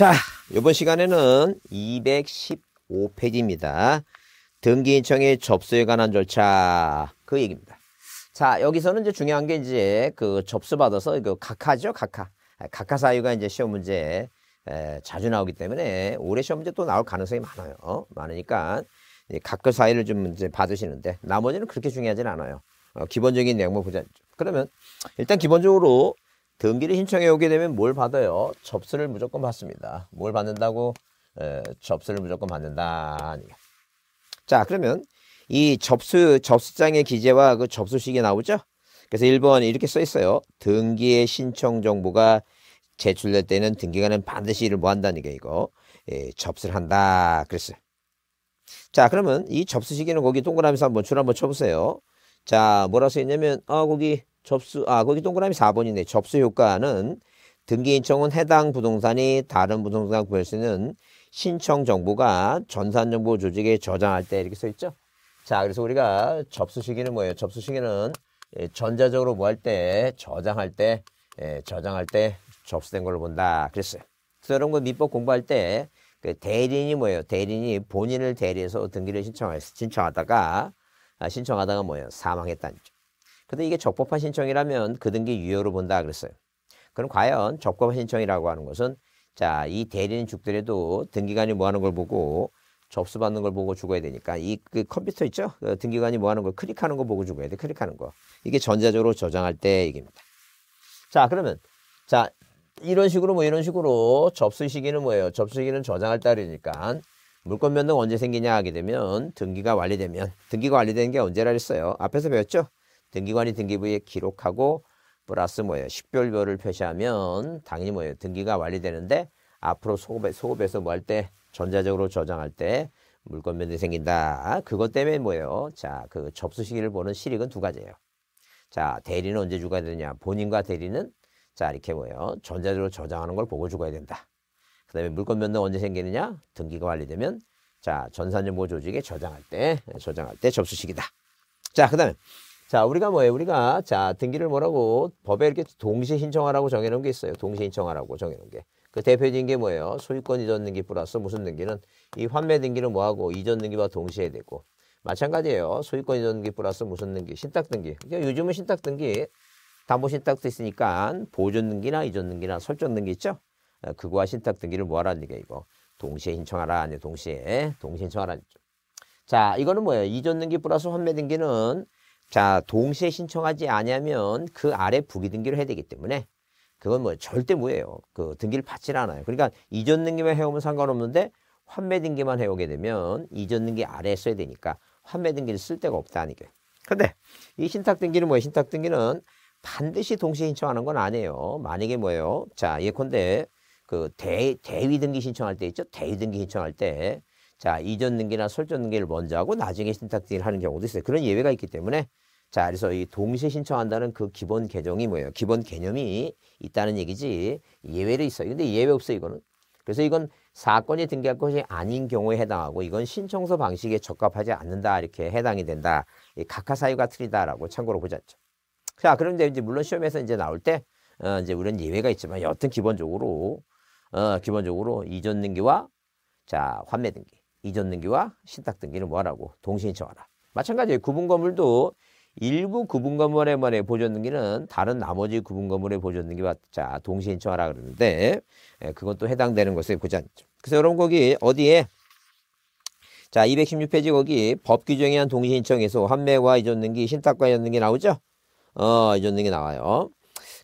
자, 이번 시간에는 215페이지입니다. 등기인청의 접수에 관한 절차 그 얘기입니다. 자, 여기서는 이제 중요한 게 이제 그 접수 받아서 그 각하죠, 각하. 각하 사유가 이제 시험 문제 에, 자주 나오기 때문에 올해 시험 문제 또 나올 가능성이 많아요. 어? 많으니까 각하 사유를 좀 이제 받으시는데 나머지는 그렇게 중요하진 않아요. 어, 기본적인 내용만 보자. 그러면 일단 기본적으로 등기를 신청해 오게 되면 뭘 받아요? 접수를 무조건 받습니다. 뭘 받는다고? 에, 접수를 무조건 받는다. 자, 그러면 이 접수, 접수장의 기재와 그 접수식이 나오죠? 그래서 1번 이렇게 써 있어요. 등기의 신청 정보가 제출될 때는 등기관은 반드시 이를 뭐 한다는 게 이거. 예, 접수를 한다. 그랬어요. 자, 그러면 이 접수 시기는 거기 동그라미에서 한번 줄 한번 쳐보세요. 자, 뭐라 써 있냐면, 아, 거기 접수, 아, 거기 동그라미 4번이네. 접수 효과는 등기 인청은 해당 부동산이 다른 부동산 구할 수 있는 신청 정보가 전산 정보 조직에 저장할 때 이렇게 써 있죠. 자, 그래서 우리가 접수 시기는 뭐예요? 접수 시기는 예, 전자적으로 뭐 할 때, 저장할 때, 예, 저장할 때 접수된 걸로 본다. 그랬어요. 그래서 여러분 그 민법 공부할 때, 그 대리인이 뭐예요? 대리인이 본인을 대리해서 등기를 신청하, 신청하다가, 아, 신청하다가 뭐예요? 사망했다는 죠 근데 이게 적법한 신청이라면 그 등기 유효로 본다 그랬어요. 그럼 과연 적법한 신청이라고 하는 것은 자, 이 대리인 죽더라도 등기관이 뭐 하는 걸 보고 접수받는 걸 보고 죽어야 되니까 이 그 컴퓨터 있죠? 그 등기관이 뭐 하는 걸 클릭하는 거 보고 죽어야 돼. 클릭하는 거. 이게 전자적으로 저장할 때 얘기입니다. 자, 그러면 자, 이런 식으로 뭐 이런 식으로 접수 시기는 뭐예요? 접수 시기는 저장할 따르니까 물권 변동 언제 생기냐 하게 되면 등기가 완료되면 등기가 완료되는 게 언제라 그랬어요? 앞에서 배웠죠? 등기관이 등기부에 기록하고 플러스 뭐예요? 식별별을 표시하면 당연히 뭐예요? 등기가 완료되는데 앞으로 소급에, 소급해서 뭐 할 때 전자적으로 저장할 때 물건 변동이 생긴다. 그것 때문에 뭐예요? 자, 그 접수 시기를 보는 실익은 두 가지예요. 자, 대리는 언제 죽어야 되느냐? 본인과 대리는 자, 이렇게 뭐예요? 전자적으로 저장하는 걸 보고 죽어야 된다. 그 다음에 물건 변동 언제 생기느냐? 등기가 완료되면 자, 전산정보 조직에 저장할 때, 저장할 때 접수 시기다. 자, 그 다음에 자, 우리가 뭐예요? 우리가 자, 등기를 뭐라고 법에 이렇게 동시에 신청하라고 정해 놓은 게 있어요. 동시에 신청하라고 정해 놓은 게. 그 대표적인 게 뭐예요? 소유권 이전 등기 플러스 무슨 등기는 이 환매 등기는 뭐하고 이전 등기와 동시에 되고 마찬가지예요. 소유권 이전 등기 플러스 무슨 등기 신탁 등기. 그러니까 요즘은 신탁 등기 담보 신탁도 있으니까 보존 등기나 이전 등기나 설정 등기 있죠? 어, 그거와 신탁 등기를 뭐하라는 얘기야 이거. 동시에 신청하라. 아니 동시에 동시에 신청하라. 자, 이거는 뭐예요? 이전 등기 플러스 환매 등기는 자, 동시에 신청하지 않으면 그 아래 부기 등기를 해야 되기 때문에 그건 뭐 절대 무예요. 그 등기를 받질 않아요. 그러니까 이전 등기만 해오면 상관없는데 환매 등기만 해오게 되면 이전 등기 아래에 써야 되니까 환매 등기를 쓸 데가 없다는 게. 근데 이 신탁 등기는 뭐예요? 신탁 등기는 반드시 동시에 신청하는 건 아니에요. 만약에 뭐예요? 자, 예컨대 그 대, 대위 등기 신청할 때 있죠? 대위 등기 신청할 때 자, 이전 등기나 설정 등기를 먼저 하고 나중에 신탁 등기를 하는 경우도 있어요. 그런 예외가 있기 때문에 자, 그래서 이 동시에 신청한다는 그 기본 개정이 뭐예요? 기본 개념이 있다는 얘기지 예외를 있어요. 근데 예외 없어요, 이거는. 그래서 이건 사건이 등기할 것이 아닌 경우에 해당하고 이건 신청서 방식에 적합하지 않는다 이렇게 해당이 된다. 이 각하 사유가 틀리다라고 참고로 보셨죠. 자, 그런데 이제 물론 시험에서 이제 나올 때 어, 이제 우리는 예외가 있지만 여튼 기본적으로 어, 기본적으로 이전 등기와 자 환매 등기, 이전 등기와 신탁 등기는 뭐하라고 동시에 신청하라. 마찬가지예요. 구분 건물도 일부 구분 건물에만의 보존 등기는 다른 나머지 구분 건물의 보존 등기와 자 동시에 신청하라 그러는데 예, 그건 또 해당되는 것을 보지 않죠. 그래서 여러분 거기 어디에 자 216페이지 거기 법 규정에 한 동시 신청에서 환매와 이전 등기, 신탁과 이전 등기 나오죠? 어 이전 등기 나와요.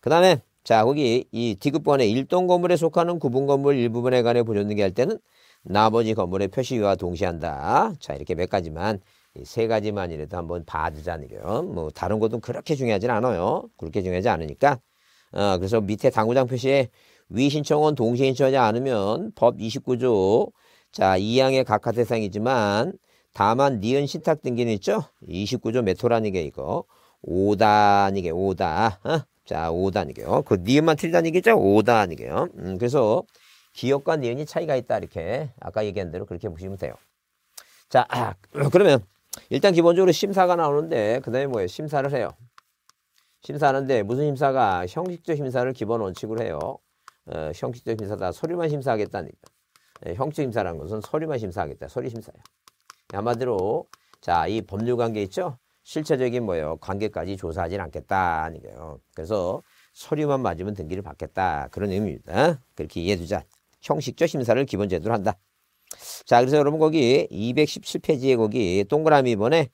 그 다음에 자 거기 이 디귿번에 일동 건물에 속하는 구분 건물 일부분에 관해 보존 등기 할 때는 나머지 건물의 표시와 동시한다. 자 이렇게 몇 가지만 세 가지만이라도 한번 봐주자는 거예요. 뭐 다른 것도 그렇게 중요하진 않아요. 그렇게 중요하지 않으니까. 어, 그래서 밑에 당구장 표시에 위 신청은 동시에 신청하지 않으면 법 29조 자 2항의 각하 대상이지만 다만 니은 신탁 등기는 있죠. 29조 메토라는 게 이거 5단이게 5다. 어? 자 5단이게요. 그 니은만 틀리다는 얘기죠. 5단이게요. 음, 그래서 기억과 니은이 차이가 있다 이렇게 아까 얘기한 대로 그렇게 보시면 돼요. 자 아, 그러면 일단 기본적으로 심사가 나오는데 그 다음에 뭐예요? 심사를 해요. 심사하는데 무슨 심사가 형식적 심사를 기본 원칙으로 해요. 어, 형식적 심사다. 서류만 심사하겠다니까. 예, 형식 심사라는 것은 서류만 심사하겠다. 서류 심사야. 한마디로 자, 이 법률 관계 있죠? 실체적인 뭐예요? 관계까지 조사하진 않겠다는 거예요. 그래서 서류만 맞으면 등기를 받겠다. 그런 의미입니다. 그렇게 이해해 두자. 형식적 심사를 기본 제도로 한다. 자, 그래서 여러분 거기 217페이지에 거기 동그라미 번에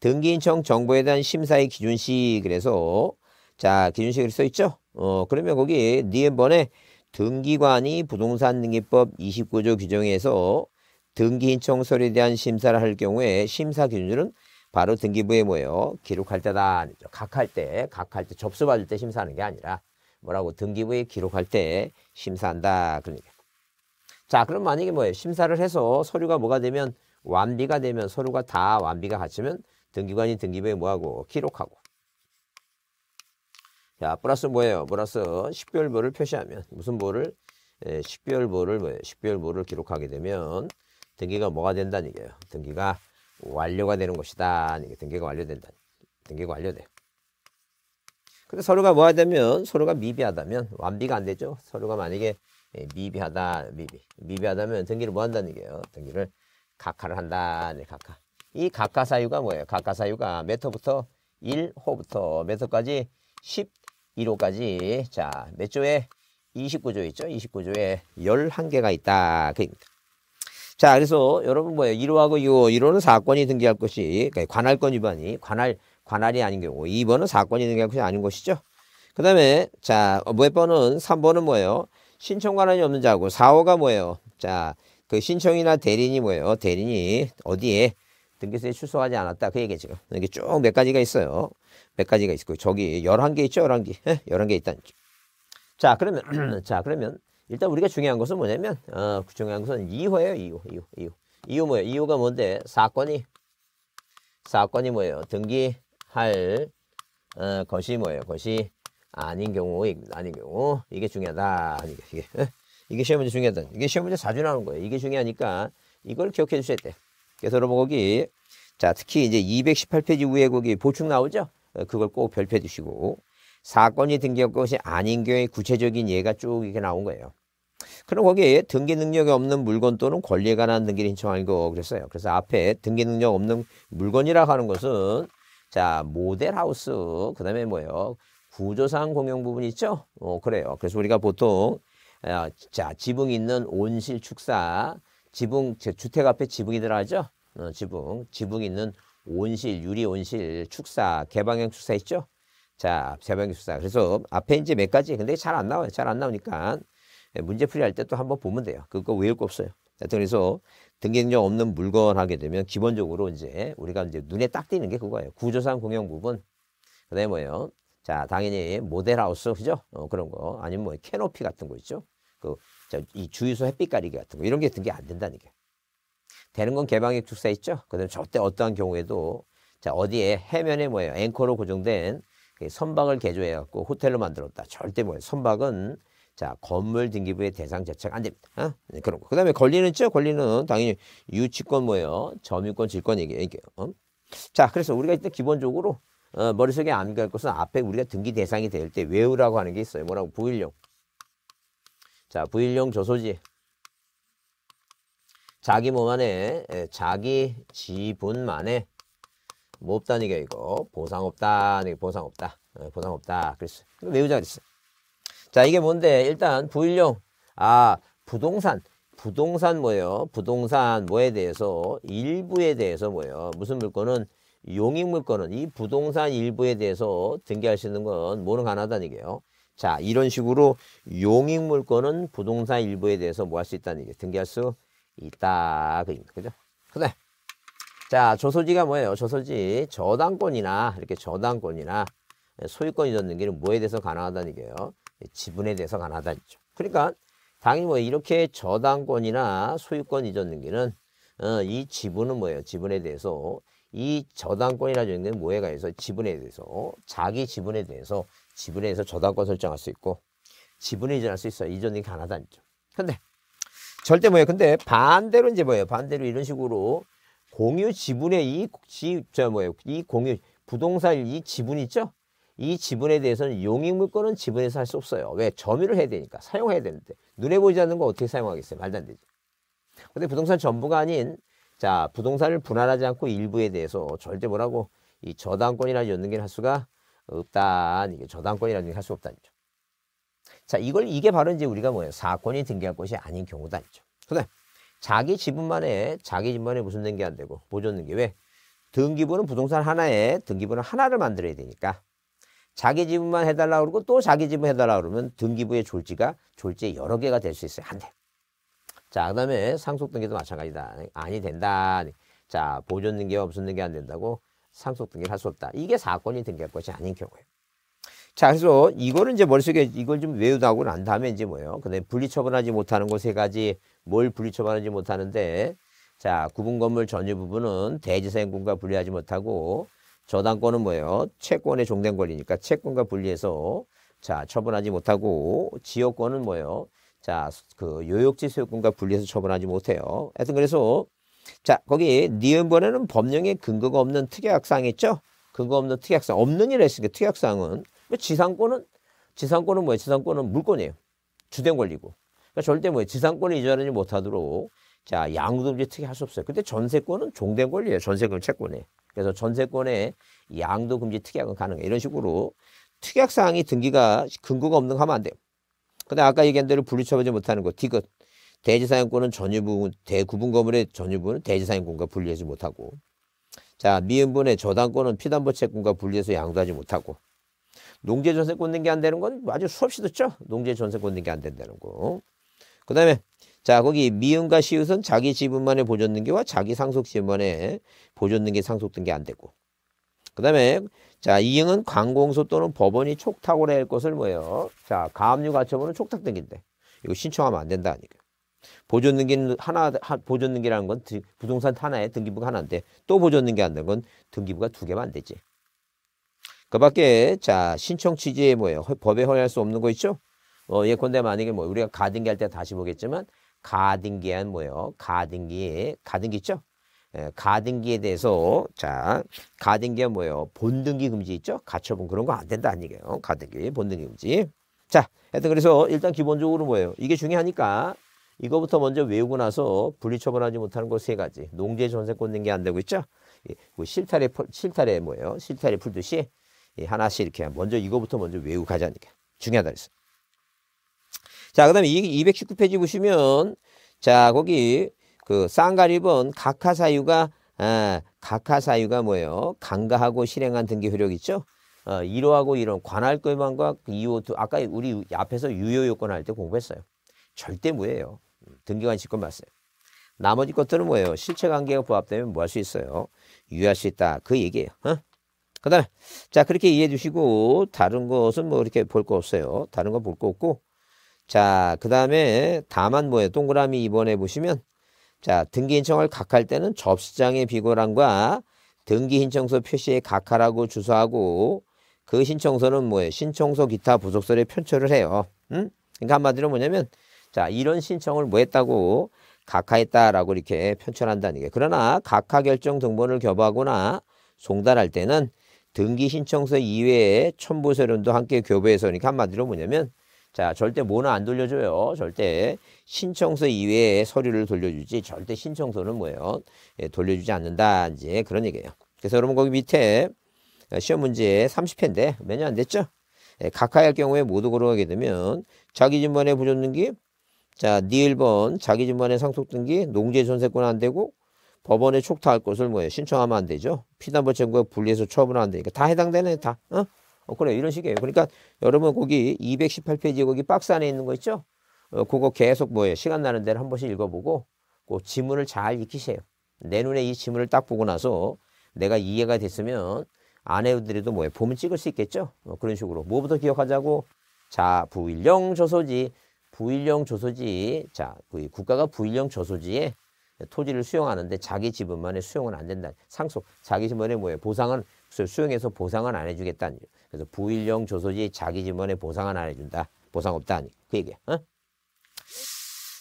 등기인청 정보에 대한 심사의 기준시 그래서 자, 기준식을 써 있죠? 어, 그러면 거기 니은 번에 등기관이 부동산 등기법 29조 규정에서 등기인청 서류에 대한 심사를 할 경우에 심사 기준은 바로 등기부에 뭐예요? 기록할 때다. 각할 때, 각할 때, 접수받을 때 심사하는 게 아니라 뭐라고 등기부에 기록할 때 심사한다. 얘기. 자, 그럼 만약에 뭐예요? 심사를 해서 서류가 뭐가 되면 완비가 되면 서류가 다 완비가 갖추면 등기관이 등기부에 뭐하고 기록하고. 자, 플러스 뭐예요? 플러스 식별부를 표시하면 무슨 부를 예, 식별부를 뭐예요? 식별부를 기록하게 되면 등기가 뭐가 된다는 얘기예요. 등기가 완료가 되는 것이다. 등기가 완료된다. 등기가 완료돼. 근데 서류가 뭐가 되면 서류가 미비하다면 완비가 안 되죠. 서류가 만약에 예, 미비하다, 미비. 미비하다면 등기를 뭐 한다는 얘기예요. 등기를 각하를 한다. 네, 각하. 이 각하 사유가 뭐예요? 각하 사유가 몇 호부터 1호부터 몇 호까지 11호까지 자, 몇 조에 29조 있죠? 29조에 11개가 있다. 그 얘기입니다. 자, 그래서 여러분 뭐예요? 1호하고 2호. 1호는 사건이 등기할 것이 그러니까 관할권 위반이 관할 관할이 아닌 경우 2번은 사건이 등기할 것이 아닌 것이죠. 그 다음에 자, 몇 번은 3번은 뭐예요? 신청 관할이 없는 자고 4호가 뭐예요? 자, 그 신청이나 대리인이 뭐예요? 대리인이 어디에 등기소에 출석하지 않았다. 그 얘기 지금. 이게 쭉 몇 가지가 있어요. 몇 가지가 있고 저기 11개 있죠? 11개. 11개 있다는 자, 그러면 자, 그러면 일단 우리가 중요한 것은 뭐냐면 어, 중요한 것은 2호예요. 2호. 2호. 2호. 2호 뭐예요? 2호가 뭔데? 사건이 사건이 뭐예요? 등기할 어, 것이 뭐예요? 것이 아닌 경우입니다. 아닌 경우 이게 중요하다. 이게 이게 이게 시험 문제 중요하다. 이게 시험 문제 자주 나오는 거예요. 이게 중요하니까 이걸 기억해 주셔야 돼. 그래서 여러분 거기 자 특히 이제 218페이지 위에 거기 보충 나오죠. 어, 그걸 꼭 별표해 주시고 사건이 등기할 것이 아닌 경우에 구체적인 예가 쭉 이렇게 나온 거예요. 그럼 거기에 등기 능력이 없는 물건 또는 권리에 관한 등기를 신청하고 그랬어요. 그래서 앞에 등기 능력 없는 물건이라고 하는 것은 자 모델하우스 그 다음에 뭐예요 구조상 공용 부분 있죠? 어 그래요. 그래서 우리가 보통 아, 자 지붕 있는 온실 축사 지붕 주택 앞에 지붕이 들어가죠? 어, 지붕 지붕 있는 온실 유리 온실 축사 개방형 축사 있죠? 자 개방형 축사 그래서 앞에 이제 몇 가지 근데 잘 안 나와요. 잘 안 나오니까 예, 문제 풀이할 때 또 한번 보면 돼요. 그거 외울 거 없어요. 그래서 등기능력 없는 물건 하게 되면 기본적으로 이제 우리가 이제 눈에 딱 띄는 게 그거예요. 구조상 공용 부분. 그다음에 뭐예요? 자, 당연히 모델하우스 그죠? 어, 그런 거 아니면 뭐 캐노피 같은 거 있죠? 그이 주유소 햇빛 가리개 같은 거 이런 게 등기 안 된다는 게. 되는 건 개방액 축사 있죠? 그 다음에 절대 어떠한 경우에도 자 어디에 해면에 뭐예요? 앵커로 고정된 그 선박을 개조해 갖고 호텔로 만들었다. 절대 뭐예요? 선박은 자, 건물 등기부의 대상 자체가 안 됩니다. 어? 네, 그런 거. 그 다음에 권리는 있죠? 권리는 당연히 유치권 뭐예요? 점유권, 질권 얘기예요. 어? 자, 그래서 우리가 일단 기본적으로 어, 머릿속에 암기할 것은 앞에 우리가 등기 대상이 될 때 외우라고 하는 게 있어요. 뭐라고? 부일용. 자, 부일용 조소지. 자기 몸 안에, 에, 자기 지분만에 뭐 없다는 게 이거. 보상 없다. 보상 없다. 에, 보상 없다. 그랬어요. 외우자 그랬어요. 자, 이게 뭔데? 일단 부일용. 아, 부동산. 부동산 뭐예요? 부동산 뭐에 대해서 일부에 대해서 뭐예요? 무슨 물건은 용익 물건은 이 부동산 일부에 대해서 등기할 수 있는 건 가능하다는 얘기예요. 자, 이런 식으로 용익 물건은 부동산 일부에 대해서 뭐 할 수 있다는 얘기예요. 등기할 수 있다. 그입니다. 그죠? 그래. 자, 조소지가 뭐예요? 조소지 저당권이나 이렇게 저당권이나 소유권 이전 등기는 뭐에 대해서 가능하다는 얘기예요. 지분에 대해서 가능하다 죠 그러니까 당연히 뭐 이렇게 저당권이나 소유권 이전 등기는 어, 이 지분은 뭐예요? 지분에 대해서 이 저당권이라는 는 뭐에 가해서 지분에 대해서 자기 지분에 대해서 지분에 대해서 저당권 설정할 수 있고 지분을 이전할 수 있어요. 이전이 가능하다는 죠 근데 절대 뭐예요? 근데 반대로 이제 뭐예요? 반대로 이런 식으로 공유 지분의 이, 지, 저 뭐예요? 이 공유 부동산 이 지분 있죠? 이 지분에 대해서는 용익물권은 지분에서 할 수 없어요. 왜? 점유를 해야 되니까. 사용해야 되는데. 눈에 보이지 않는 거 어떻게 사용하겠어요? 말도 안 되죠. 근데 부동산 전부가 아닌 자 부동산을 분할하지 않고 일부에 대해서 절대 뭐라고 이 저당권이라는 연등기를 할 수가 없다. 이게 저당권이라는 얘기 할수 없다는 거죠. 자 이걸 이게 바로 이제 우리가 뭐예요? 사건이 등기할 것이 아닌 경우다 아니죠. 그다음 자기 지분만에 자기 지분만에 무슨 등기 안 되고 보존 등기 왜? 등기부는 부동산 하나에 등기부는 하나를 만들어야 되니까 자기 지분만 해달라 그러고 또 자기 지분 해달라 그러면 등기부의 졸지가 졸지 여러 개가 될 수 있어요. 한 대. 자, 그 다음에 상속등기도 마찬가지다. 아니 된다. 자, 보존 등기와 무슨 등기 안 된다고 상속 등기를 할 수 없다. 이게 사건이 등기할 것이 아닌 경우예요. 자, 그래서 이거를 이제 머릿속에 이걸 좀 외우다고 난 다음에 이제 뭐예요? 근데 분리처분하지 못하는 거 세 가지 뭘 분리처분하지 못하는데 자, 구분 건물 전유 부분은 대지사행권과 분리하지 못하고 저당권은 뭐예요? 채권의 종된 권리니까 채권과 분리해서 자, 처분하지 못하고 지역권은 뭐예요? 자, 그 요역지 소유권과 분리해서 처분하지 못해요. 하여튼 그래서 자, 거기 니은번에는 법령에 근거가 없는 특약사항 있죠? 근거 없는 특약사항. 없는 일을 했으니까 특약사항은 지상권은 지상권은 뭐예요? 지상권은 물권이에요. 주된 권리고. 그러니까 절대 뭐예요? 지상권을 이전하지 못하도록 자, 양도금지 특이할 수 없어요. 근데 전세권은 종된 권리예요. 전세권 채권에. 그래서 전세권에 양도금지 특약은 가능해. 이런 식으로 특약사항이 등기가 근거가 없는 거 하면 안 돼요. 근데 아까 얘기한 대로 분리처분하지 못하는 거, 디귿. 대지사용권은 전유부, 대구분 건물의 전유부는 대지사용권과 분리하지 못하고. 자, 미은분의 저당권은 피담보 채권과 분리해서 양도하지 못하고. 농지 전세권 등기 안 되는 건 아주 수없이 듣죠? 농지 전세권 등기 안 된다는 거. 그 다음에 자, 거기 미음과 시읒은 자기 지분만의 보존 등기와 자기 상속 지분만의 보존 등기 상속 등기 안 되고. 그다음에 자, 이응은 관공서 또는 법원이 촉탁을 할 것을 뭐예요? 자, 가압류 가처분은 촉탁 등기인데. 이거 신청하면 안 된다 니까 보존 등기는 하나 보존 등기라는 건 부동산 하나에 등기부가 하나인데 또 보존 등기 안 되는 건 등기부가 두 개만 안 되지. 그 밖에 자, 신청 취지에 뭐예요? 법에 허용할 수 없는 거 있죠? 어, 예컨대 만약에 뭐 우리가 가등기 할 때 다시 보겠지만 가등기한 뭐예요? 가등기에 가등기 있죠? 예, 가등기에 대해서 자 가등기가 뭐예요? 본등기 금지 있죠? 가처분 그런 거 안 된다는 얘기예요. 가등기 본등기 금지. 자, 하여튼 그래서 일단 기본적으로 뭐예요? 이게 중요하니까 이거부터 먼저 외우고 나서 분리처분하지 못하는 거세 가지. 농지 전세권 등기 안 되고 있죠? 뭐 실타래 실타래 뭐예요? 실타래 풀듯이 하나씩 이렇게 먼저 이거부터 먼저 외우고 가자니까 중요하다 그랬어. 자, 그 다음에 219페이지 보시면, 자, 거기 그 쌍가립은 각하사유가, 아, 각하사유가 뭐예요? 강가하고 실행한 등기 효력 있죠? 어, 1호하고 1호, 관할권만과 2호, 두, 아까 우리 앞에서 유효 요건 할 때 공부했어요. 절대 무예요. 등기관 직권 맞어요. 나머지 것들은 뭐예요? 실체 관계가 부합되면 뭐 할 수 있어요? 유효할 수 있다. 그 얘기예요. 어? 그 다음에, 자, 그렇게 이해해 주시고, 다른 것은 뭐 이렇게 볼 거 없어요. 다른 거 볼 거 없고, 자, 그 다음에 다만 뭐예요? 동그라미 이번에 보시면 자, 등기 신청을 각할 때는 접수장의 비고란과 등기 신청서 표시에 각하라고 주소하고 그 신청서는 뭐예요? 신청서 기타 부속서에 편철을 해요. 응? 그러니까 한마디로 뭐냐면 자, 이런 신청을 뭐 했다고 각하했다라고 이렇게 편철한다는 게. 그러나 각하 결정 등본을 교부하거나 송달할 때는 등기 신청서 이외에 첨부 서류도 함께 교부해서 그러니까 한마디로 뭐냐면 자, 절대 뭐는 안 돌려줘요. 절대 신청서 이외에 서류를 돌려주지 절대 신청서는 뭐예요? 예, 돌려주지 않는다. 이제 그런 얘기예요. 그래서 여러분 거기 밑에 시험 문제 30회인데 몇 년 안 됐죠? 예, 각하할 경우에 모두 걸어가게 되면 자기 집만의 부존등기 자, 니 1번 자기 집만의 상속등기 농지 전세권 안 되고 법원에 촉탁할 것을 뭐예요? 신청하면 안 되죠. 피담보 청구에 분리해서 처분안 되니까 다 해당되네 다. 어? 어, 그래 이런 식이에요. 그러니까 여러분 거기 218페이지 거기 박스 안에 있는 거 있죠? 어, 그거 계속 뭐예요? 시간 나는 대로 한 번씩 읽어보고 그 지문을 잘 익히세요. 내 눈에 이 지문을 딱 보고 나서 내가 이해가 됐으면 아내들도 뭐예요? 보면 찍을 수 있겠죠? 어, 그런 식으로 뭐부터 기억하자고? 자, 부일령 조소지, 부일령 조소지. 자, 그 국가가 부일령 조소지에 토지를 수용하는데 자기 지분만에 수용은 안 된다. 상속, 자기 지분에 뭐예요? 보상은 수용해서 보상은 안 해주겠다는 그래서 부일령 조소지 자기 지번에 보상은 안 해준다. 보상 없다. 그 얘기야. 어?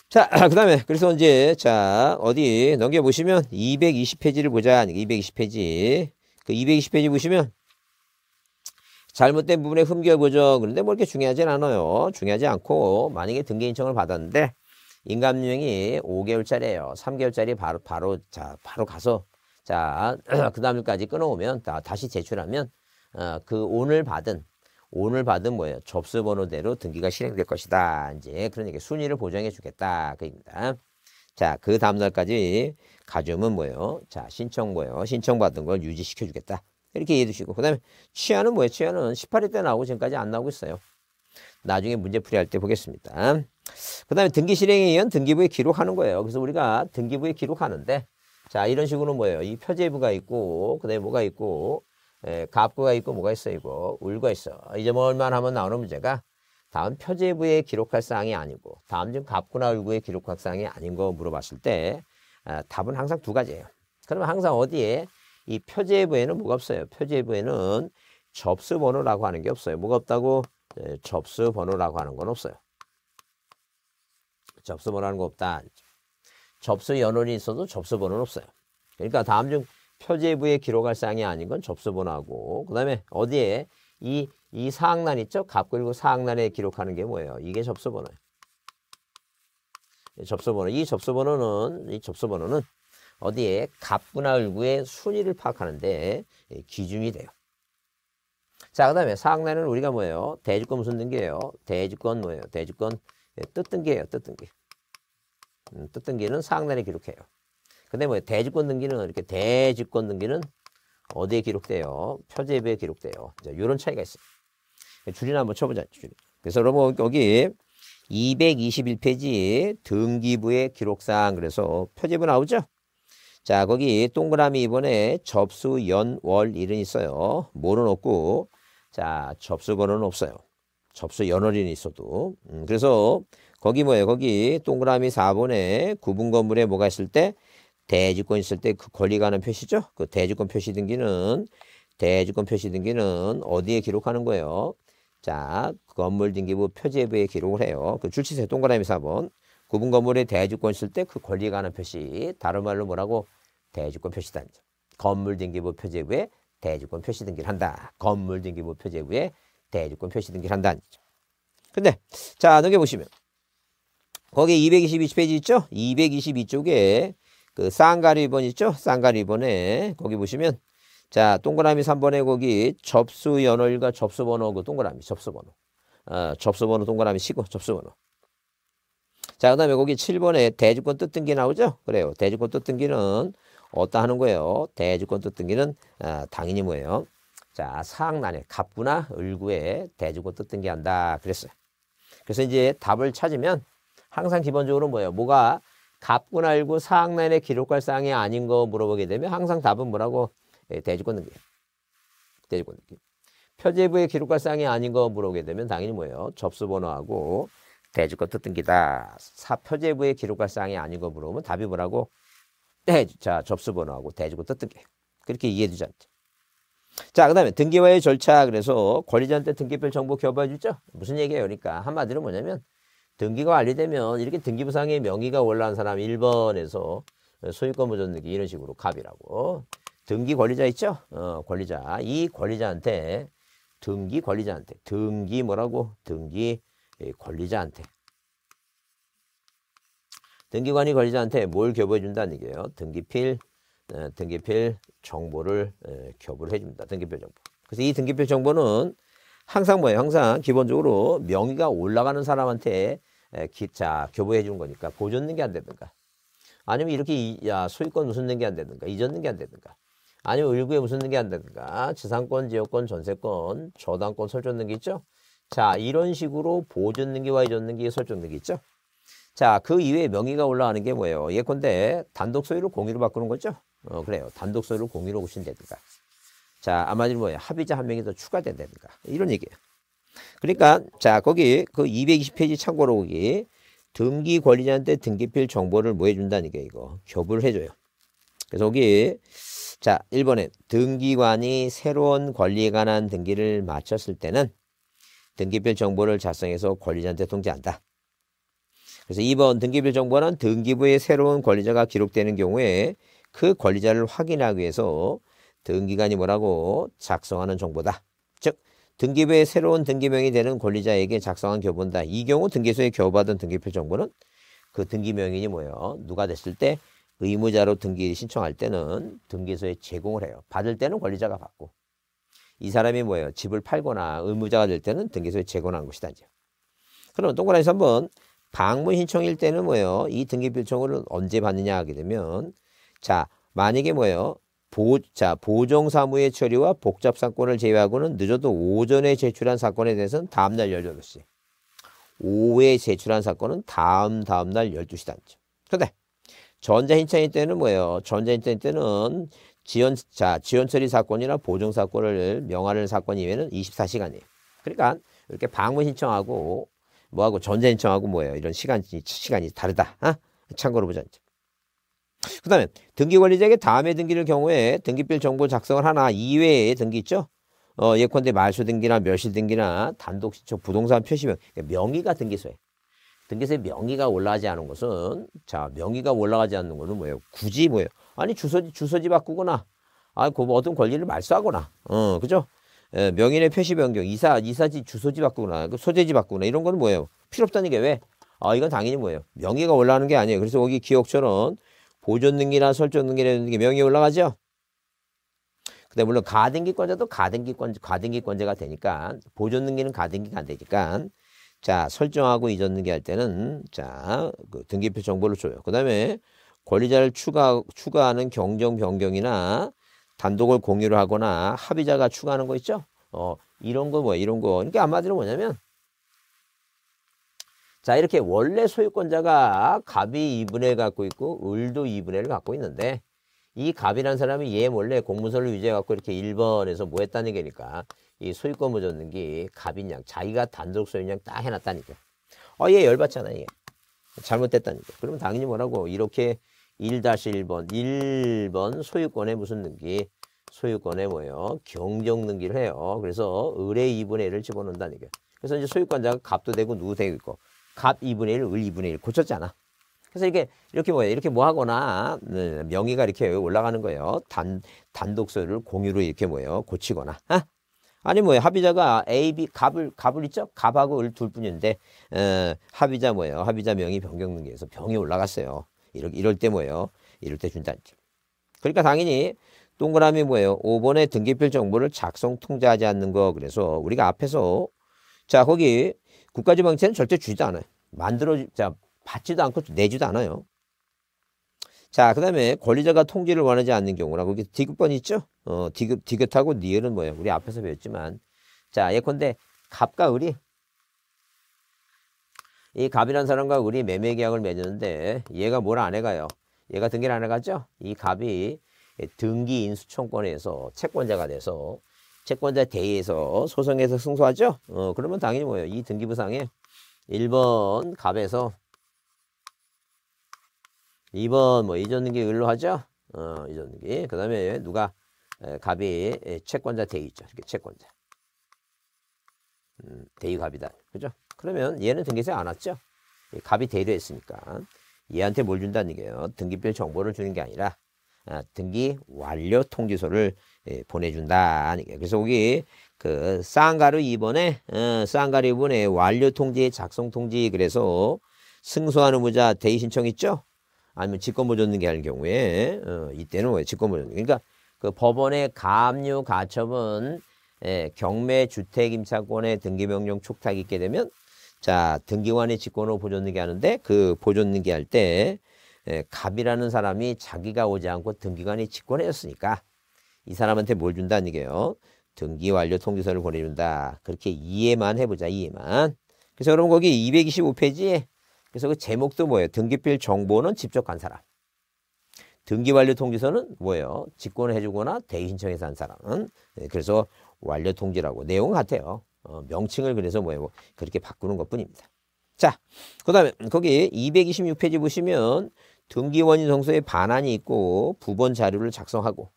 자, 그 다음에, 그래서 이제, 자, 어디 넘겨보시면 220페이지를 보자. 220페이지. 그 220페이지 보시면 잘못된 부분에 흠결 보죠. 그런데 뭐 이렇게 중요하진 않아요. 중요하지 않고 만약에 등기 인청을 받았는데 인감유형이 5개월짜리예요. 3개월짜리 바로 바로 자 바로 가서 자 그 다음까지 끊어오면 다, 다시 제출하면 어, 그 오늘 받은 오늘 받은 뭐예요? 접수 번호대로 등기가 실행될 것이다. 이제 그런 얘기 순위를 보장해 주겠다. 그입니다. 자, 그 다음 날까지 가져오면 뭐예요? 자, 신청 뭐예요? 신청 받은 걸 유지시켜 주겠다. 이렇게 이해해 두시고. 그 다음에 취하는 뭐예요? 취하는 18일 때 나오고 지금까지 안 나오고 있어요. 나중에 문제풀이 할 때 보겠습니다. 그 다음에 등기 실행에 의한 등기부에 기록하는 거예요. 그래서 우리가 등기부에 기록하는데 자, 이런 식으로 뭐예요? 이 표제부가 있고, 그 다음에 뭐가 있고, 에, 예, 갑부가 있고 뭐가 있어 이거 울가 있어 이제 뭘만 하면 나오는 문제가 다음 표제부에 기록할 사항이 아니고 다음 중 갑구나 울구에 기록할 사항이 아닌 거 물어봤을 때 아, 답은 항상 두 가지예요. 그러면 항상 어디에 이 표제부에는 뭐가 없어요. 표제부에는 접수 번호라고 하는 게 없어요. 뭐가 없다고 에, 예, 접수 번호라고 하는 건 없어요. 접수 번호라는 거 없다. 접수 연원이 있어도 접수 번호는 없어요. 그러니까 다음 중 표제부에 기록할 사항이 아닌 건 접수번호하고 그다음에 어디에 이, 이 사항란 있죠? 갑 그리고 사항란에 기록하는 게 뭐예요? 이게 접수번호예요. 접수번호. 이 접수번호는 이 접수번호는 어디에 갑구나 을구의 순위를 파악하는데 기준이 돼요. 자, 그 다음에 사항란은 우리가 뭐예요? 대주권 무슨 등기예요? 대주권 뭐예요? 대주권 뜻 등기예요. 뜻 등기. 음, 뜻등기는 사항란에 기록해요. 근데 뭐 대주권 등기는 이렇게 대주권 등기는 어디에 기록돼요? 표제부에 기록돼요. 자, 이런 차이가 있어요. 줄이나 한번 쳐보자. 줄이. 그래서 여러분 여기 221페이지 등기부의 기록상 그래서 표제부 나오죠? 자 거기 동그라미 이번에 접수 연, 월, 일은 있어요. 뭐는 없고 자 접수 번호는 없어요. 접수 연월일은 있어도 음, 그래서 거기 뭐예요? 거기 동그라미 4번에 구분 건물에 뭐가 있을 때 대주권 있을 때 그 권리가 하는 표시죠. 그 대주권 표시 등기는 대주권 표시 등기는 어디에 기록하는 거예요? 자, 건물 등기부 표제부에 기록을 해요. 그 줄치세 동그라미 4번. 구분 건물에 대주권 있을 때 그 권리가 하는 표시. 다른 말로 뭐라고? 대주권 표시 단지. 건물 등기부 표제부에 대주권 표시 등기를 한다. 건물 등기부 표제부에 대주권 표시 등기를 한다. 근데 자, 넘겨 보시면 거기 222페이지 있죠? 222쪽에 그 쌍가리 2번 있죠? 쌍가리 2번에 거기 보시면 자 동그라미 3번에 거기 접수 연월과 접수 번호 그 동그라미 접수 번호 어, 접수 번호 동그라미 치고 접수 번호 자 그다음에 거기 7번에 대주권 뜻등기 나오죠? 그래요. 대주권 뜻등기는 어디다 하는 거예요? 대주권 뜻등기는 어, 당연히 뭐예요? 자 사항란에 갑구나 을구에 대주권 뜻등기 한다 그랬어요. 그래서 이제 답을 찾으면 항상 기본적으로 뭐예요? 뭐가 갑군 알고 사항란에 기록할 사항이 아닌 거 물어보게 되면 항상 답은 뭐라고? 예, 대주권 등기. 대주권 등기. 표제부에 기록할 사항이 아닌 거 물어보게 되면 당연히 뭐예요? 접수번호하고 대주권 뜻등기다. 사 표제부에 기록할 사항이 아닌 거 물어보면 답이 뭐라고? 네, 자 접수번호하고 대주권 뜻등기. 그렇게 이해해 주지 않죠. 자, 그 다음에 등기와의 절차. 그래서 권리자한테 등기별 정보 교부해 주죠? 무슨 얘기예요? 그러니까 한마디로 뭐냐면 등기가 완료되면 이렇게 등기부상의 명의가 올라온 사람 1번에서 소유권 보존 등기 이런 식으로 갑이라고 등기 권리자 있죠? 어, 권리자 이 권리자한테 등기 권리자한테 등기 뭐라고? 등기 권리자한테 등기관이 권리자한테 뭘 교부해 준다는 얘기예요. 등기필 어, 등기필 정보를 에, 교부를 해줍니다. 등기필 정보. 그래서 이 등기필 정보는 항상 뭐예요? 항상 기본적으로 명의가 올라가는 사람한테 기차 교부해 준 거니까 보존는 게안 되든가. 아니면 이렇게 야 소유권 무슨 는게 안 되든가 이전는 게안 되든가. 아니면 을구에 무슨 는게 안 되든가 지상권 지역권 전세권 저당권 설정 능기 있죠? 자 이런 식으로 보존 능기와 이전 능기 설정 능기 있죠? 자 그 이외에 명의가 올라가는 게 뭐예요? 예컨대 단독 소유를 공유로 바꾸는 거죠? 어 그래요. 단독 소유를 공유로 오신다든가. 자 아마도 뭐예요? 합의자 한 명이 더 추가된다든가. 이런 얘기예요 그러니까 자 거기 그 220페이지 참고로 거기 등기 권리자한테 등기필 정보를 뭐 해준다는 게 이거 교부를 해줘요. 그래서 거기 자 1번에 등기관이 새로운 권리에 관한 등기를 마쳤을 때는 등기필 정보를 작성해서 권리자한테 통지한다. 그래서 2번 등기필 정보는 등기부의 새로운 권리자가 기록되는 경우에 그 권리자를 확인하기 위해서 등기관이 뭐라고 작성하는 정보다. 즉 등기부에 새로운 등기명이 되는 권리자에게 작성한 교본다. 이 경우 등기소에 교부받은 등기표 정보는 그 등기명인이 뭐예요? 누가 됐을 때 의무자로 등기 신청할 때는 등기소에 제공을 해요. 받을 때는 권리자가 받고 이 사람이 뭐예요? 집을 팔거나 의무자가 될 때는 등기소에 제공한 것이다. 이제. 그럼 동그라미 3번 방문 신청일 때는 뭐예요? 이 등기표 청구를 언제 받느냐 하게 되면 자 만약에 뭐예요? 보, 자, 보정 사무의 처리와 복잡 사건을 제외하고는 늦어도 오전에 제출한 사건에 대해서는 다음날 18시. 오후에 제출한 사건은 다음 다음날 12시 단죠. 근데 전자신청일 때는 뭐예요? 전자신청일 때는 지연, 자, 지연 처리 사건이나 보정 사건을 명하는 사건 이외에는 24시간이에요. 그러니까 이렇게 방문 신청하고 뭐하고 전자 신청하고 뭐예요? 이런 시간이 시간이 다르다. 어? 참고로 보자. 그 다음에 등기관리자에게 다음에 등기를 경우에 등기필 정보 작성을 하나 이외에 등기 있죠? 어, 예컨대 말소 등기나 멸실 등기나 단독 신청 부동산 표시명 그러니까 명의가 등기소에 등기소에 명의가 올라가지 않은 것은 자 명의가 올라가지 않는 것은 뭐예요? 굳이 뭐예요? 아니 주소지 주소지 바꾸거나 아그 뭐 어떤 권리를 말소하거나 어 그죠? 에, 명인의 표시 변경 이사 이사지 주소지 바꾸거나 그 소재지 바꾸거나 이런 거는 뭐예요? 필요 없다는 게 왜? 아 이건 당연히 뭐예요? 명의가 올라가는 게 아니에요. 그래서 거기 기억처럼 보존 등기나 설정 등기라는 게 명의 올라가죠. 근데 물론 가등기권자도 가등기권 가등기권자가 되니까 보존 등기는 가등기가 안 되니까 자 설정하고 이전 등기 할 때는 자그 등기표 정보를 줘요. 그다음에 권리자를 추가 추가하는 경정 변경이나 단독을 공유를 하거나 합의자가 추가하는 거 있죠. 어 이런 거 뭐야 이런 거 그러니까 한마디로 뭐냐면 자 이렇게 원래 소유권자가 갑이 2분의 1 갖고 있고 을도 2분의 1을 갖고 있는데 이 갑이라는 사람이 얘 몰래 공문서를 유지해 갖고 이렇게 1번에서 뭐 했다는 게니까 이 소유권 보존는 게 갑인 양 자기가 단독 소유인 양딱 해놨다니까. 어얘 열받잖아 얘. 잘못됐다니까. 그러면 당연히 뭐라고? 이렇게 1-1번 1번 소유권에 무슨 능기? 소유권에 뭐예요? 경정 능기를 해요. 그래서 을의 2분의 1을 집어넣는다는 게 그래서 이제 소유권자가 갑도 되고 누구 되고 있고 갑 2분의 1, 을 2분의 1 고쳤잖아. 그래서 이게 이렇게 뭐예요? 이렇게 뭐 하거나 네, 명의가 이렇게 올라가는 거예요. 단 단독 소유를 공유로 이렇게 뭐예요? 고치거나. 어? 아니 뭐예요? 합의자가 A, B 갑을 갑을 있죠? 갑하고 을 둘 뿐인데 어, 합의자 뭐예요? 합의자 명의 변경 능기에서 병이 올라갔어요. 이럴, 이럴 때 뭐예요? 이럴 때 준다. 그러니까 당연히 동그라미 뭐예요? 5번에 등기필 정보를 작성 통제하지 않는 거. 그래서 우리가 앞에서 자 거기 국가지방채는 절대 주지도 않아요. 만들어 자 받지도 않고 내지도 않아요. 자, 그 다음에 권리자가 통지를 원하지 않는 경우라 거기 디귿번 있죠? 어, 디귿, 디귿하고 니엘은 뭐예요? 우리 앞에서 배웠지만. 자, 예컨대 갑과 을이 이 갑이라는 사람과 을이 매매 계약을 맺었는데 얘가 뭘 안 해가요? 얘가 등기를 안 해가죠? 이 갑이 등기 인수청권에서 채권자가 돼서 채권자 대의에서 소송에서 승소하죠? 어, 그러면 당연히 뭐예요? 이 등기부상에 1번 갑에서 2번 뭐 이전등기 을로 하죠? 어, 이전등기. 그 다음에 누가 에, 갑이 에, 채권자 대의 있죠. 이렇게 채권자. 음, 대의 갑이다. 그죠? 그러면 얘는 등기세 안 왔죠? 갑이 대의로 했으니까 얘한테 뭘 준다는 얘기예요. 등기별 정보를 주는 게 아니라 아, 등기 완료 통지서를 예, 보내준다. 그래서 여기 그 쌍가루 2번에 어, 쌍가루 2번에 완료 통지 작성 통지 그래서 승소한 의무자 대의 신청 있죠? 아니면 직권보존등기 할 경우에 어, 이때는 왜 직권보존 그러니까 그 법원의 가압류 가처분 예, 경매 주택 임차권의 등기 명령 촉탁이 있게 되면 자 등기관이 직권으로 보존등기 하는데 그 보존등기 할때 예, 갑이라는 사람이 자기가 오지 않고 등기관이 직권했으니까 이 사람한테 뭘 준다는 얘기예요. 등기 완료 통지서를 보내준다. 그렇게 이해만 해보자. 이해만. 그래서 여러분 거기 225페이지에 그래서 그 제목도 뭐예요? 등기필 정보는 직접 간 사람. 등기 완료 통지서는 뭐예요? 직권을 해주거나 대의 신청해서 한 사람은 네, 그래서 완료 통지라고 내용 같아요. 어, 명칭을 그래서 뭐예요? 그렇게 바꾸는 것 뿐입니다. 자, 그 다음에 거기 226페이지 보시면 등기원인 성서에 반환이 있고 부본 자료를 작성하고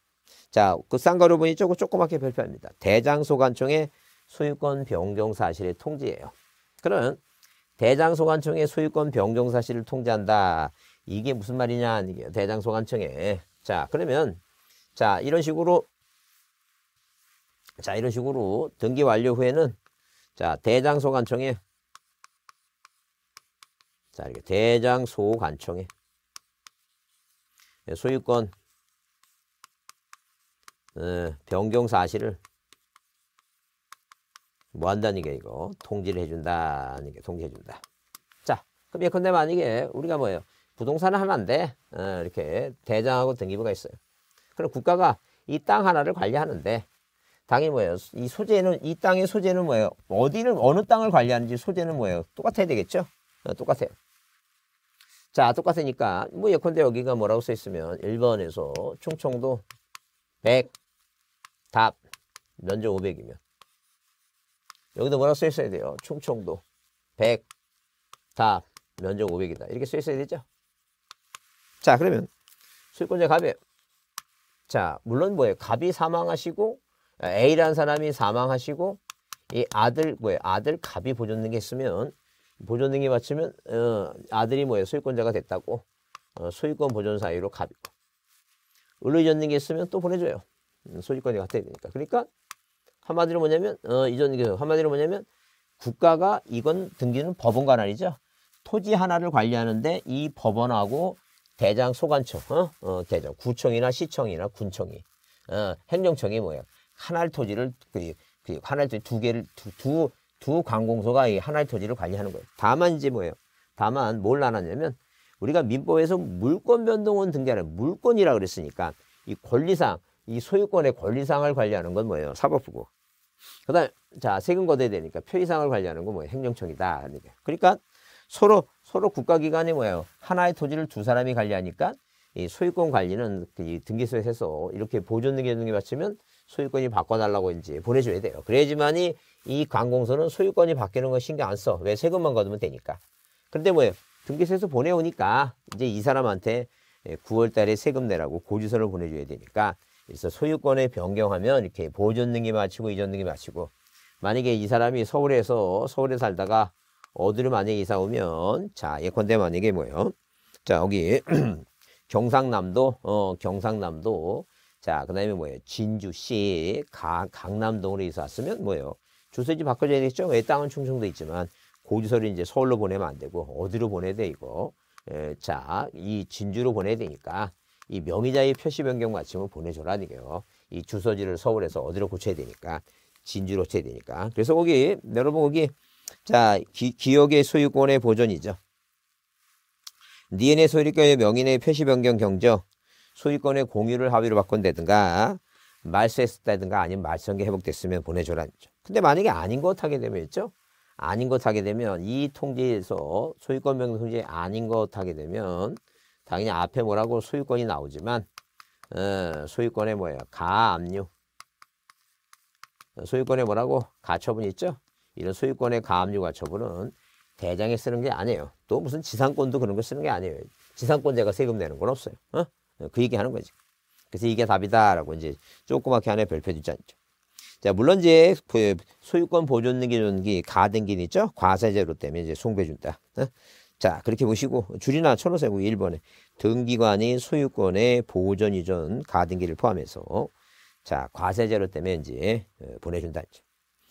자, 그 쌍가루분이 조금 조그맣게 발표합니다. 대장소관청의 소유권 변경 사실의 통지예요. 그럼 대장소관청의 소유권 변경 사실을 통지한다. 이게 무슨 말이냐? 이게 대장소관청에. 자, 그러면 자, 이런 식으로 자, 이런 식으로 등기 완료 후에는 자, 대장소관청에 자, 이렇게 대장소관청에 소유권 어, 변경 사실을 뭐 한다는 게 이거 통지를 해준다는 게 통지해준다. 자, 그럼 예컨대 만약에 우리가 뭐예요? 안 돼. 어, 이렇게 대장하고 등기부가 있어요. 그럼 국가가 이 땅 하나를 관리하는데 당이 뭐예요? 이 소재는 이 땅의 소재는 뭐예요? 어디를 어느 땅을 관리하는지 소재는 뭐예요? 똑같아야 되겠죠? 어, 똑같아요. 자, 똑같으니까 뭐 예컨대 여기가 뭐라고 써 있으면 1번에서 충청도 100 답 면적 500이면 여기도 뭐라고 써 있어야 돼요? 충청도 100 답 면적 500이다. 이렇게 써 있어야 되죠? 자, 그러면 소유권자 갑이에요. 자, 물론 뭐예요? 갑이 사망하시고 A라는 사람이 사망하시고 이 아들 뭐예요? 아들 갑이 보존등기 했으면 보존등기 맞추면 어, 아들이 뭐예요? 소유권자가 됐다고 어, 소유권 보존 사유로 갑이고 의료전등기 했으면 또 보내줘요. 음, 소유권이 같아야 되니까. 그러니까 한마디로 뭐냐면 어, 이전 한마디로 뭐냐면 국가가 이건 등기는 법원 관할이죠. 토지 하나를 관리하는데 이 법원하고 대장 소관청, 어? 어, 대장 구청이나 시청이나 군청이, 어, 행정청이 뭐예요? 하나의 토지를 그, 그 하나의 토지 두 개를 두, 두, 두 관공서가 이 하나의 토지를 관리하는 거예요. 다만 이제 뭐예요? 다만 뭘 나눴냐면 우리가 민법에서 물권 변동원 등기하는 물권이라 그랬으니까 이 권리상 이 소유권의 권리상을 관리하는 건 뭐예요? 사법부고. 그 다음 자 세금 거둬야 되니까 표의상을 관리하는 건 뭐예요? 행정청이다. 그러니까 서로 서로 국가기관이 뭐예요? 하나의 토지를 두 사람이 관리하니까 이 소유권 관리는 그 등기소에서 이렇게 보존 등기 등기 맞추면 소유권이 바꿔달라고 이제 보내줘야 돼요. 그래야지만이 이 관공서는 소유권이 바뀌는 거 신경 안 써. 왜 세금만 거두면 되니까. 그런데 뭐예요? 등기소에서 보내오니까 이제 이 사람한테 9월 달에 세금 내라고 고지서를 보내줘야 되니까 그래서 소유권에 변경하면 이렇게 보존 등기 마치고 이전 등기 마치고 만약에 이 사람이 서울에서 서울에 살다가 어디로 만약에 이사 오면 자 예컨대 만약에 뭐예요? 자 여기 경상남도 어 경상남도 자 그다음에 뭐예요? 진주시 가, 강남동으로 이사 왔으면 뭐예요? 주소지 바꿔줘야 되겠죠? 왜 땅은 충청도 있지만 고지서를 이제 서울로 보내면 안 되고 어디로 보내야 돼 이거? 에, 자, 이 진주로 보내야 되니까 이 명의자의 표시 변경 마침을 보내줘라 이게요. 이 주소지를 서울에서 어디로 고쳐야 되니까 진주로 고쳐야 되니까. 그래서 거기 여러분 거기 자 기, 기억의 소유권의 보존이죠. DNA 소유권의 명인의 표시 변경 경적 소유권의 공유를 합의로 바꾼다든가 말소했다든가 아니면 말성계 회복됐으면 보내줘라. 근데 만약에 아닌 것 하게 되면 있죠. 아닌 것 하게 되면 이 통지에서 소유권 변경 통지 아닌 것 하게 되면 당연히 앞에 뭐라고 소유권이 나오지만 어, 소유권에 뭐예요? 가압류. 소유권에 뭐라고? 가처분 있죠? 이런 소유권의 가압류 가처분은 대장에 쓰는 게 아니에요. 또 무슨 지상권도 그런 거 쓰는 게 아니에요. 지상권자가 세금 내는 건 없어요. 어? 그 얘기 하는 거지. 그래서 이게 답이다라고 이제 조그맣게 안에 별표 주지 않죠. 자, 물론 이제 소유권 보존 등기 존기 가등기 있죠? 과세제로 때문에 이제 송배준다. 어? 자, 그렇게 보시고 줄이나 쳐놓으세요. 1번에 등기관이 소유권의 보존 이전 가등기를 포함해서 자, 과세제로 때문에 이제 어, 보내준다.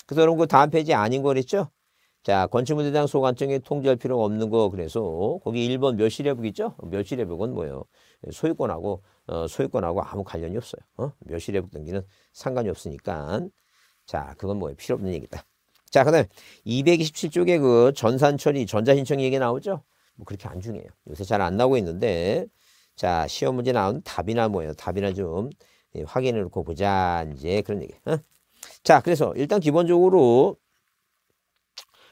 그래서 여러분 그 다음 페이지 아닌 거 그랬죠? 자, 건축물대장 소관청에 통지할 필요가 없는 거 그래서 거기 1번 멸실회복 있죠? 멸실회복은 뭐예요? 소유권하고 어, 소유권하고 아무 관련이 없어요. 어? 멸실회복 등기는 상관이 없으니까 자, 그건 뭐예요? 필요 없는 얘기다. 자, 그 다음에 227쪽에 그 전산처리, 전자신청 얘기 나오죠? 뭐 그렇게 안 중요해요. 요새 잘 안 나오고 있는데, 자, 시험 문제 나온 답이나 뭐예요? 답이나 좀 예, 확인해 놓고 보자. 이제 그런 얘기. 어? 자, 그래서 일단 기본적으로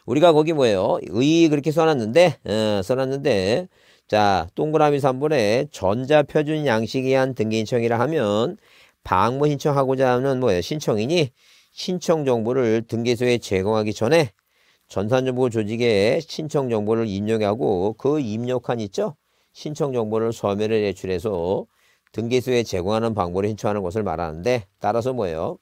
우리가 거기 뭐예요? 의 그렇게 써놨는데, 어, 써놨는데, 자, 동그라미 3번에 전자표준 양식에 한 등기 신청이라 하면 방문 신청하고자 하는 뭐예요? 신청인이 신청 정보를 등기소에 제공하기 전에 전산정보 조직에 신청 정보를 입력하고 그 입력한 있죠? 신청 정보를 서면에 제출해서 등기소에 제공하는 방법을 신청하는 것을 말하는데 따라서 뭐예요?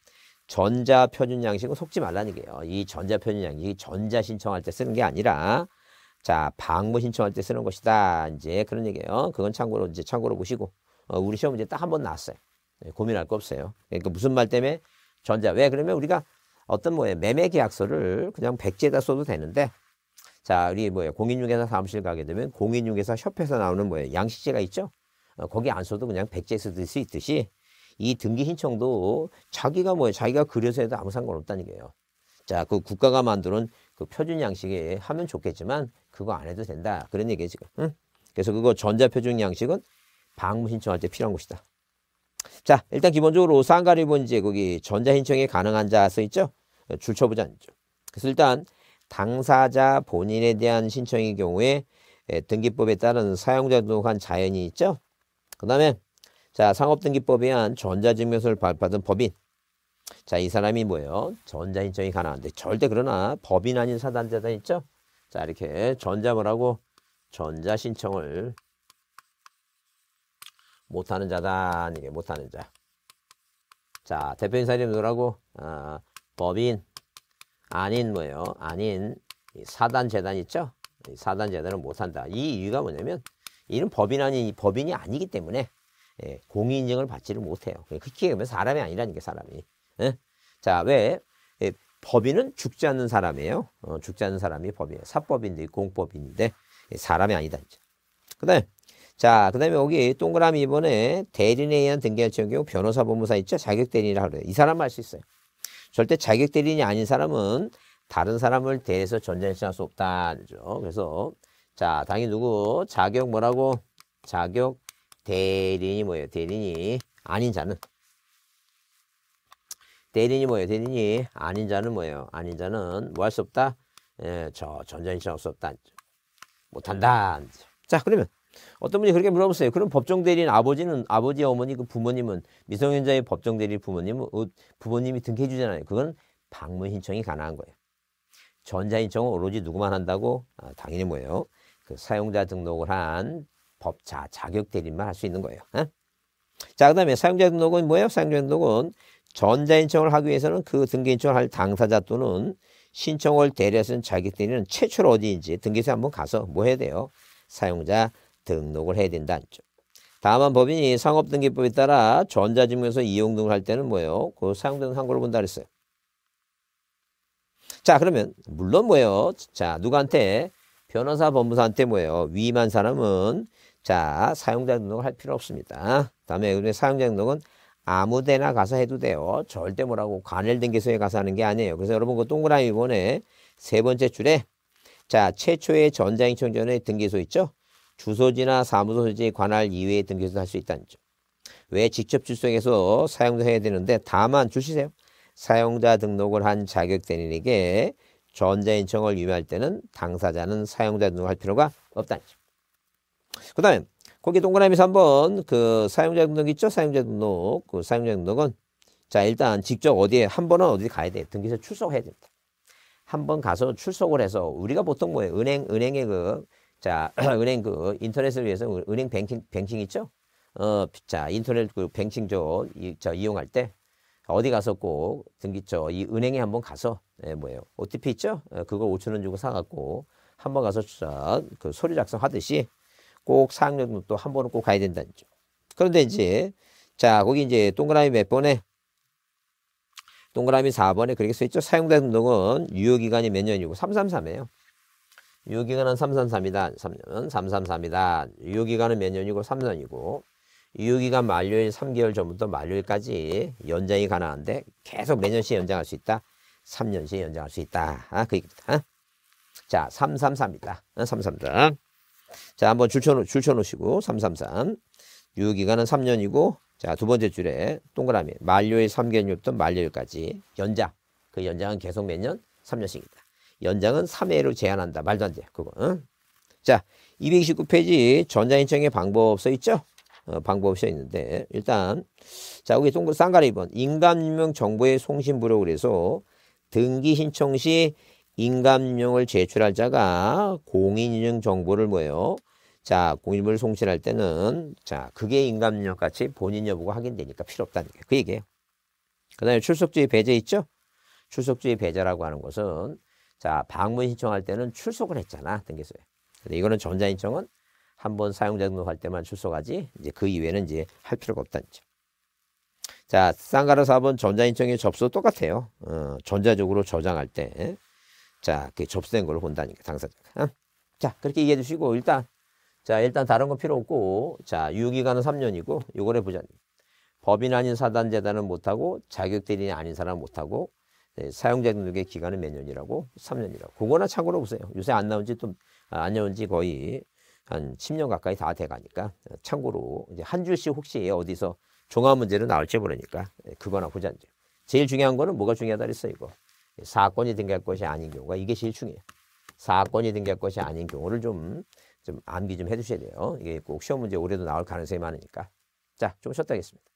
전자 표준 양식은 속지 말라는 게요. 이 전자 표준 양식이 전자 신청할 때 쓰는 게 아니라 자 방문 신청할 때 쓰는 것이다. 이제 그런 얘기예요. 그건 참고로 이제 참고로 보시고 어, 우리 시험 문제 딱 한 번 나왔어요. 네, 고민할 거 없어요. 그러니까 무슨 말 때문에 전자. 왜? 그러면 우리가 어떤 뭐에 매매 계약서를 그냥 백지에다 써도 되는데 자, 우리 뭐예요? 공인중개사 사무실 가게 되면 공인중개사 협회에서 나오는 뭐예요? 양식제가 있죠? 어, 거기 안 써도 그냥 백지에 쓸수 있듯이 이 등기 신청도 자기가 뭐예요? 자기가 그려서 해도 아무 상관없다는 얘기예요. 자, 그 국가가 만드는 그 표준 양식에 하면 좋겠지만 그거 안 해도 된다. 그런 얘기예요, 지금. 응? 그래서 그거 전자표준 양식은 방문 신청할 때 필요한 것이다. 자, 일단 기본적으로 쌍가리 본지에 거기 전자 신청이 가능한 자 써 있죠? 줄쳐보지 않죠. 그래서 일단 당사자 본인에 대한 신청의 경우에 등기법에 따른 사용자 등록한 자연이 있죠. 그 다음에 자 상업등기법에 의한 전자증명서를 발표받은 법인 자 이 사람이 뭐예요? 전자신청이 가능한데 절대 그러나 법인 아닌 사단자단 있죠. 자 이렇게 전자 뭐라고 전자신청을 못하는 자다 이게 못하는 자. 자 대표인 사님 누구라고? 아, 법인 아닌 뭐예요? 아닌 사단 재단 있죠? 사단 재단은 못한다. 이 이유가 뭐냐면 이는 법인 아닌 법인이 아니기 때문에 예, 공인 인증을 받지를 못해요. 그렇게 얘기하면 사람이 아니라는 게 사람이. 예? 자, 왜? 예, 법인은 죽지 않는 사람이에요. 어, 죽지 않는 사람이 법이에요. 사법인데 공법인인데 예, 사람이 아니다. 그 다음에 자, 그 다음에 여기 동그라미 이번에 대리인에 의한 등기할 경우 변호사 법무사 있죠? 자격 대리인이라고 그래요. 이 사람 할수 있어요. 절대 자격 대리인이 아닌 사람은 다른 사람을 대해서 전자신청할 수 없다. 그죠? 그래서 자, 당연히 누구? 자격 뭐라고? 자격 대리인이 뭐예요? 대리인이 아닌 자는 대리인이 뭐예요? 대리인이 아닌 자는 뭐예요? 아닌 자는 뭐 할 수 없다? 예, 저 전자신청할 수 없다. 못한다. 자, 그러면 어떤 분이 그렇게 물어보세요. 그럼 법정 대리인 아버지는 아버지 어머니 그 부모님은 미성년자의 법정 대리인 부모님은 어, 부모님이 등기해 주잖아요. 그건 방문 신청이 가능한 거예요. 전자 신청은 오로지 누구만 한다고? 아, 당연히 뭐예요? 그 사용자 등록을 한 법자 자격 대리인만 할 수 있는 거예요. 어? 자, 그다음에 사용자 등록은 뭐예요? 사용자 등록은 전자 신청을 하기 위해서는 그 등기 신청을 할 당사자 또는 신청을 대리하는 자격 대리는 최초로 어디인지 등기소에 한번 가서 뭐 해야 돼요? 사용자 등록을 해야 된다. 다만 법인이 상업등기법에 따라 전자증명서 이용 등을 할 때는 뭐예요? 그 사용되는 한글로 본다 그랬어요. 자 그러면 물론 뭐예요? 자 누구한테 변호사 법무사한테 뭐예요? 위임한 사람은 자 사용자 등록을 할 필요 없습니다. 다음에 사용자 등록은 아무 데나 가서 해도 돼요. 절대 뭐라고 관할등기소에 가서 하는 게 아니에요. 그래서 여러분 그 동그라미 이번에 세 번째 줄에 자 최초의 전자인청 전에 등기소 있죠? 주소지나 사무소 소지 관할 이외의 등기소도 할 수 있다는 점. 왜 직접 출석해서 사용자 해야 되는데 다만 주시세요. 사용자 등록을 한 자격대리인에게 전자인청을 유의할 때는 당사자는 사용자 등록할 필요가 없다는 점. 그 다음에 거기 동그라미에서 한번 그 사용자 등록 있죠? 사용자 등록. 그 사용자 등록은 자 일단 직접 어디에 한 번은 어디 가야 돼. 등기소 출석해야 됩니다. 한 번 가서 출석을 해서 우리가 보통 뭐예요? 은행 은행의 그 자, 은행 그 인터넷을 위해서 은행 뱅킹 뱅킹 있죠? 어, 자, 인터넷 그 뱅킹 저, 이, 저 이용할 때 어디 가서 꼭 등기처 이 은행에 한번 가서 예, 뭐예요? OTP 있죠? 예, 그걸 5천 원 주고 사갖고 한번 가서 자, 그 서류 작성하듯이 꼭 사학년도 또한 번은 꼭 가야 된다는 점. 그런데 이제 자 거기 이제 동그라미 몇 번에 동그라미 4번에 그렇게 써있죠. 사용자 등록은 유효기간이 몇 년이고 333이에요. 유효기간은 333이다. 3년, 333이다. 유효기간은 몇 년이고 3년이고 유효기간 만료일 3개월 전부터 만료일까지 연장이 가능한데 계속 매년씩 연장할 수 있다. 3년씩 연장할 수 있다. 아, 그 얘기입니다. 어? 자, 333이다. 333. 자, 한번 줄쳐, 줄쳐 놓으시고 333. 유효기간은 3년이고 자, 두 번째 줄에 동그라미 만료일 3개월부터 만료일까지 연장. 그 연장은 계속 몇 년? 3년씩입니다. 연장은 3회로 제한한다. 말도 안 돼. 그거. 응? 자, 229페이지 전자인청의 방법 써 있죠? 어, 방법 써 있는데 일단 자 여기 동글 쌍가리 2번 인감인명 정보의 송신부로 그래서 등기 신청 시 인감인명을 제출할 자가 공인인증 정보를 뭐예요? 자 공인을 송신할 때는 자 그게 인감인명 같이 본인 여부가 확인되니까 필요 없다는 게 그 얘기예요. 그 다음에 출석주의 배제 있죠? 출석주의 배제라고 하는 것은 자, 방문 신청할 때는 출석을 했잖아, 등기소에. 근데 이거는 전자신청은 한 번 사용자 등록할 때만 출석하지, 이제 그 이외에는 이제 할 필요가 없다는 점. 자, 쌍가라 사업은 전자인청의 접수 똑같아요. 어, 전자적으로 저장할 때. 자, 그 접수된 걸 본다니까, 당사자가. 어? 자, 그렇게 이해해 주시고, 일단, 자, 일단 다른 건 필요 없고, 자, 유효기간은 3년이고, 요거를 보자. 법인 아닌 사단재단은 못하고, 자격대리인이 아닌 사람은 못하고, 네, 사용자 등록의 기간은 몇 년이라고? 3년이라고. 그거나 참고로 보세요. 요새 안 나온 지 좀, 아, 안 나온 지 거의 한 10년 가까이 다 돼가니까, 참고로, 이제 한 줄씩 혹시 어디서 종합 문제로 나올지 모르니까, 예, 그거나 보자. 이제. 제일 중요한 거는 뭐가 중요하다 그랬어, 이거. 사건이 등기할 것이 아닌 경우가 이게 제일 중요해요. 사건이 등기할 것이 아닌 경우를 좀, 좀 암기 좀 해주셔야 돼요. 이게 꼭 시험 문제 올해도 나올 가능성이 많으니까. 자, 좀 쉬었다 하겠습니다.